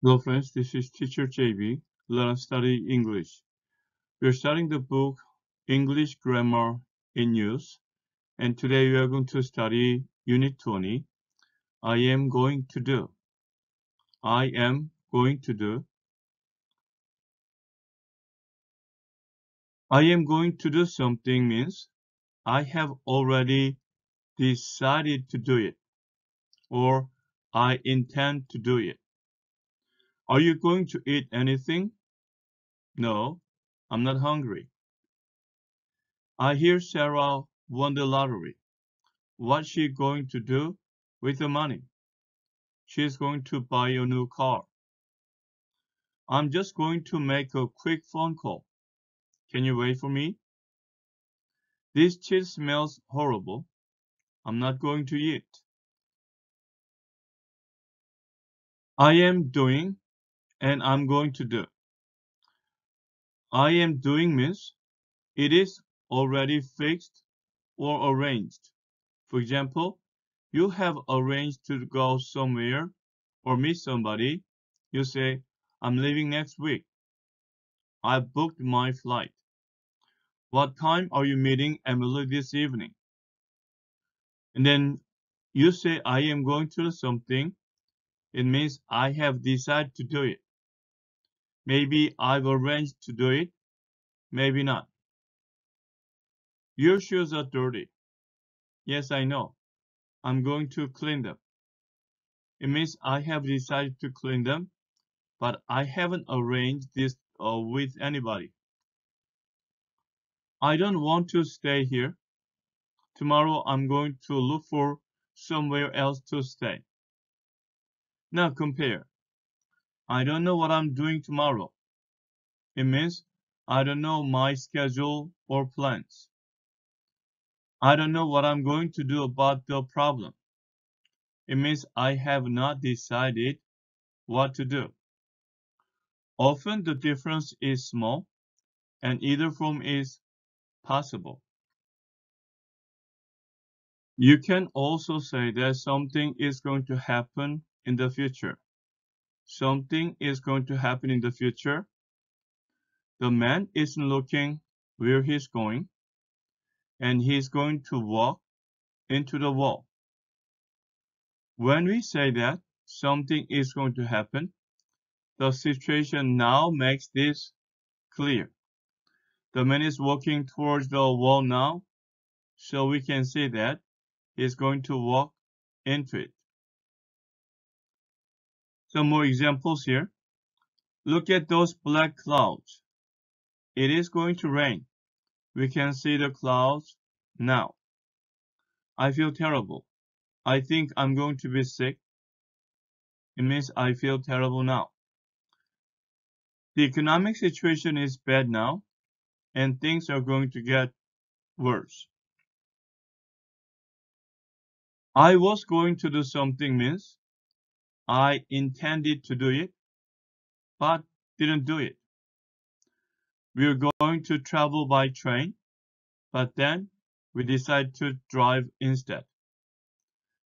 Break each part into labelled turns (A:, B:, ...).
A: Hello friends, this is teacher JB. Let us study English. We're studying the book English Grammar in Use and today we are going to study Unit 20. I am going to do. I am going to do. I am going to do something means I have already decided to do it or I intend to do it. Are you going to eat anything? No, I'm not hungry. I hear Sarah won the lottery. What's she going to do with the money? She's going to buy a new car. I'm just going to make a quick phone call. Can you wait for me? This cheese smells horrible. I'm not going to eat. I am doing and I'm going to do. I am doing means it is already fixed or arranged. For example, you have arranged to go somewhere or meet somebody. You say, I'm leaving next week. I booked my flight. What time are you meeting Emily this evening? And then you say, I am going to do something. It means I have decided to do it. Maybe I've arranged to do it, maybe not. Your shoes are dirty. Yes, I know. I'm going to clean them. It means I have decided to clean them, but I haven't arranged this uh, with anybody. I don't want to stay here. Tomorrow I'm going to look for somewhere else to stay. Now compare. I don't know what I'm doing tomorrow. It means I don't know my schedule or plans. I don't know what I'm going to do about the problem. It means I have not decided what to do. Often the difference is small and either form is possible. You can also say that something is going to happen in the future something is going to happen in the future. The man isn't looking where he's going, and he's going to walk into the wall. When we say that something is going to happen, the situation now makes this clear. The man is walking towards the wall now, so we can say that he's going to walk into it. Some more examples here. Look at those black clouds. It is going to rain. We can see the clouds now. I feel terrible. I think I'm going to be sick. It means I feel terrible now. The economic situation is bad now, and things are going to get worse. I was going to do something means I intended to do it, but didn't do it. We were going to travel by train, but then we decided to drive instead.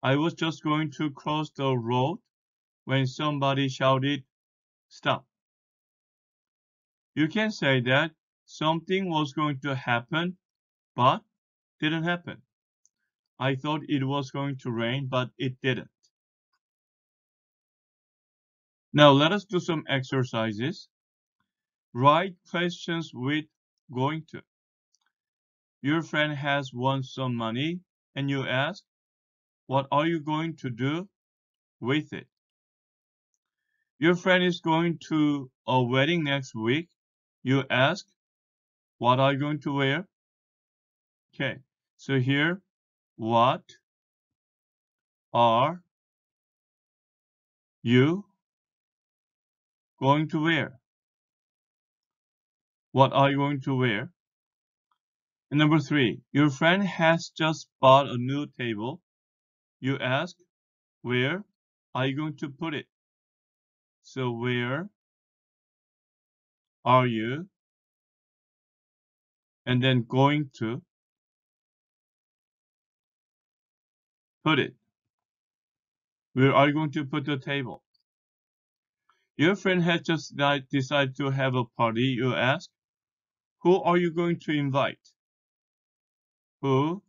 A: I was just going to cross the road when somebody shouted, stop. You can say that something was going to happen, but didn't happen. I thought it was going to rain, but it didn't. Now let us do some exercises. Write questions with going to. Your friend has won some money and you ask, what are you going to do with it? Your friend is going to a wedding next week. You ask, what are you going to wear? Okay, so here, what are you going to wear? What are you going to wear? And number three, your friend has just bought a new table. You ask, where are you going to put it? So where are you? And then going to put it. Where are you going to put the table? Your friend has just decided to have a party. You ask, who are you going to invite? Who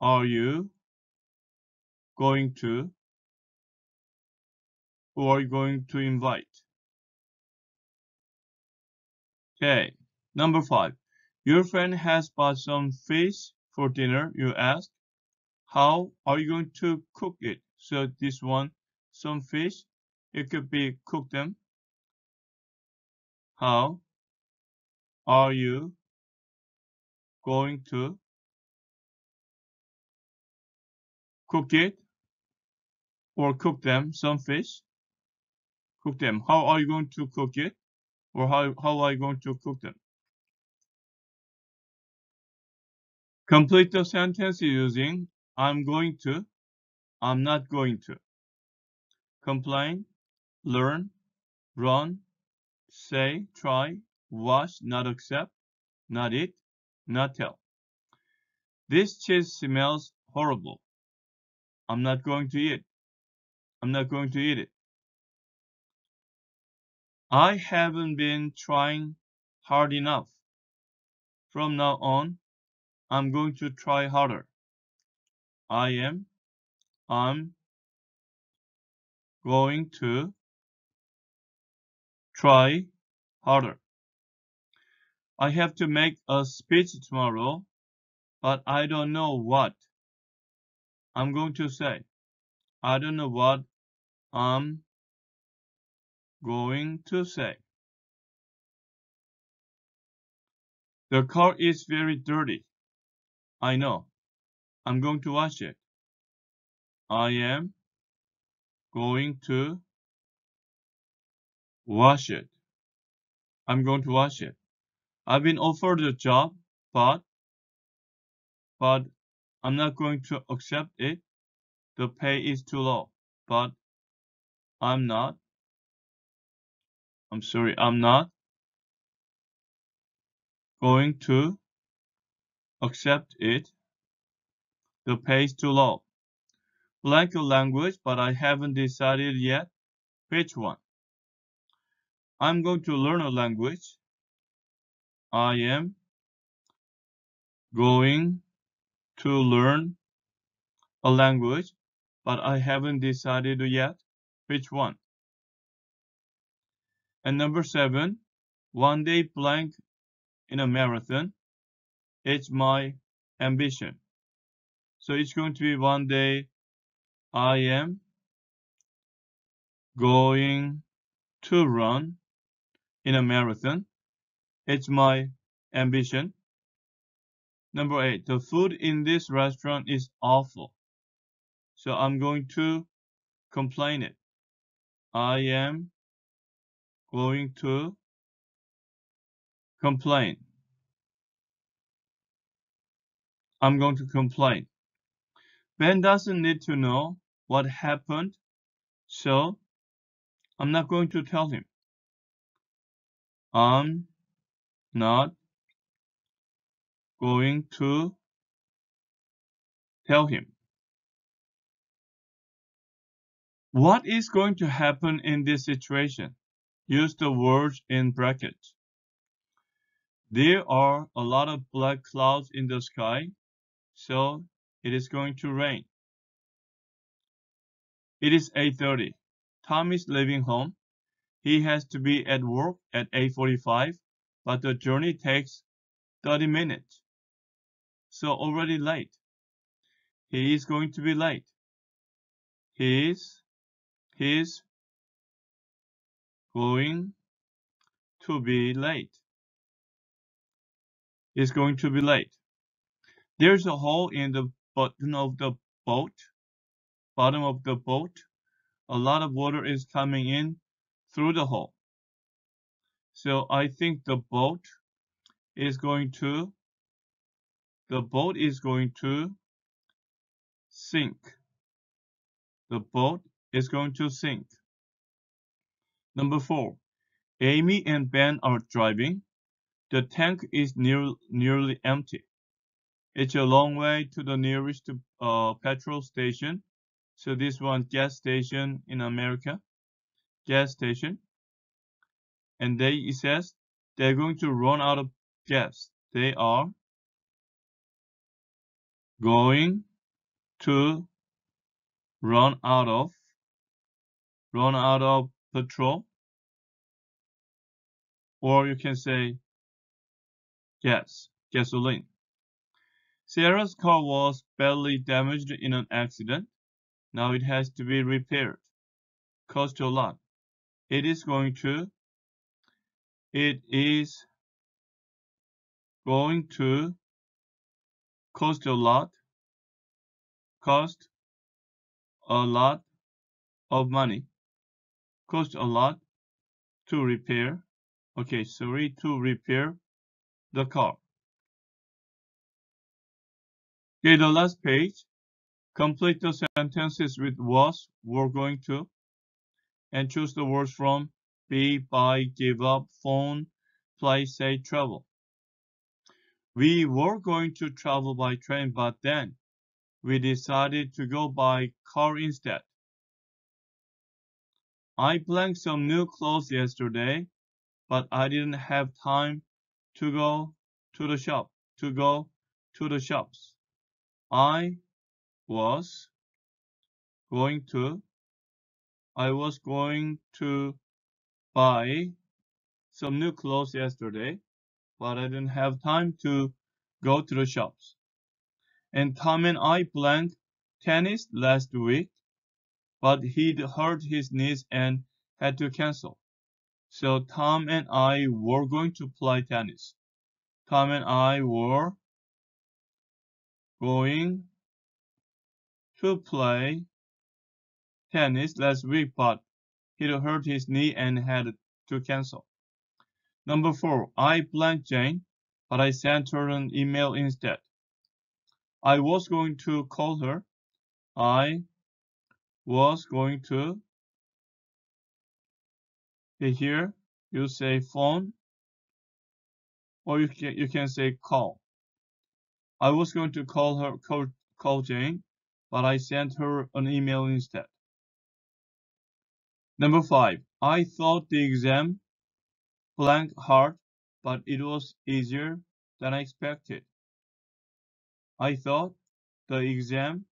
A: are you going to? Who are you going to invite? Okay, number five. Your friend has bought some fish for dinner. You ask, how are you going to cook it? So this one, some fish, it could be cook them. How are you going to cook it or cook them, some fish? Cook them. How are you going to cook it? Or how, how are you going to cook them? Complete the sentence using I'm going to, I'm not going to. Complain, learn, run, say, try, watch, not accept, not eat, not tell. This cheese smells horrible. I'm not going to eat. I'm not going to eat it. I haven't been trying hard enough. From now on, I'm going to try harder. I am, I'm going to try harder. I have to make a speech tomorrow, but I don't know what I'm going to say. I don't know what I'm going to say. The car is very dirty. I know. I'm going to wash it. I am going to wash it. I'm going to wash it. I've been offered a job, but but I'm not going to accept it. The pay is too low, but I'm not. I'm sorry, I'm not going to accept it. The pay is too low. Like a language, but I haven't decided yet which one. I'm going to learn a language. I am going to learn a language, but I haven't decided yet which one. And number seven, one day blank in a marathon. It's my ambition. So it's going to be one day I am going to run in a marathon. It's my ambition. Number eight, the food in this restaurant is awful. So I'm going to complain it. I am going to complain. I'm going to complain. Ben doesn't need to know what happened, so I'm not going to tell him. I'm not going to tell him. What is going to happen in this situation? Use the words in brackets. There are a lot of black clouds in the sky, so it is going to rain. It is 8.30. Tom is leaving home. He has to be at work at 8.45, but the journey takes 30 minutes. So already late. He is going to be late. He is, he is going to be late. Is going to be late. There's a hole in the bottom of the boat. Bottom of the boat. A lot of water is coming in through the hole. So I think the boat is going to the boat is going to sink. The boat is going to sink. Number four, Amy and Ben are driving. The tank is near, nearly empty. It's a long way to the nearest uh, petrol station. So this one gas station in America. Gas station. And they, it says, they're going to run out of gas. They are going to run out of run out of petrol or you can say gas gasoline Sarah's car was badly damaged in an accident now it has to be repaired cost a lot it is going to it is going to cost a lot cost a lot of money cost a lot to repair okay sorry to repair the car. Okay the last page complete the sentences with was were going to and choose the words from be buy give up phone play say travel we were going to travel by train but then we decided to go by car instead. I blanked some new clothes yesterday, but I didn't have time to go to the shop, to go to the shops. I was going to, I was going to buy some new clothes yesterday, but I didn't have time to go to the shops and Tom and I planned tennis last week, but he'd hurt his knees and had to cancel. So Tom and I were going to play tennis. Tom and I were going to play tennis last week, but he hurt his knee and had to cancel. Number four, I blanked Jane, but I sent her an email instead. I was going to call her. I was going to here you say phone or you can you can say call. I was going to call her call, call Jane, but I sent her an email instead. Number five, I thought the exam blank hard, but it was easier than I expected. I thought the exam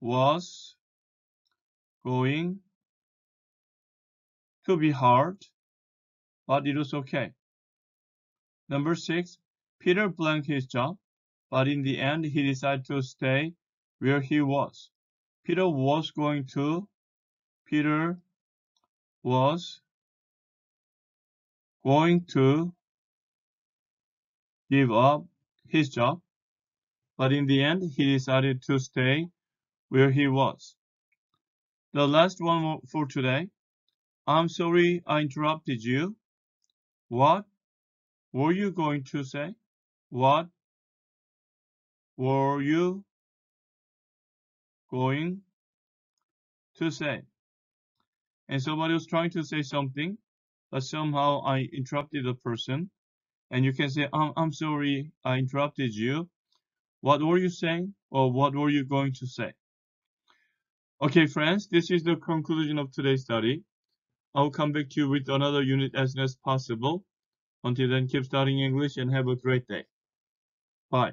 A: was going to be hard, but it was okay. Number six, Peter blanked his job, but in the end he decided to stay where he was. Peter was going to, Peter was going to give up his job, but in the end he decided to stay where he was. The last one for today. I'm sorry I interrupted you. What were you going to say? What were you going to say? And somebody was trying to say something, but somehow I interrupted the person. And you can say, I'm, I'm sorry I interrupted you. What were you saying? Or what were you going to say? Okay, friends, this is the conclusion of today's study. I'll come back to you with another unit as soon as possible. Until then, keep studying English and have a great day. Bye.